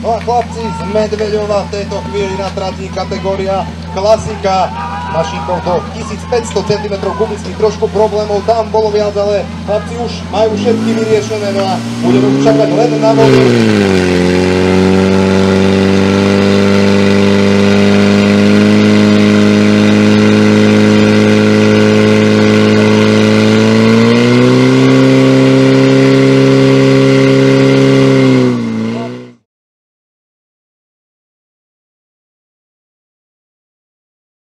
No a chlapci z Medveďova v tejto chvíli na trati kategória klasika mašinkou do 1500 cm kubických, trošku problémov tam bolo viac, ale chlapci už majú všetky vyriešené no a budeme už čakať len na vodu.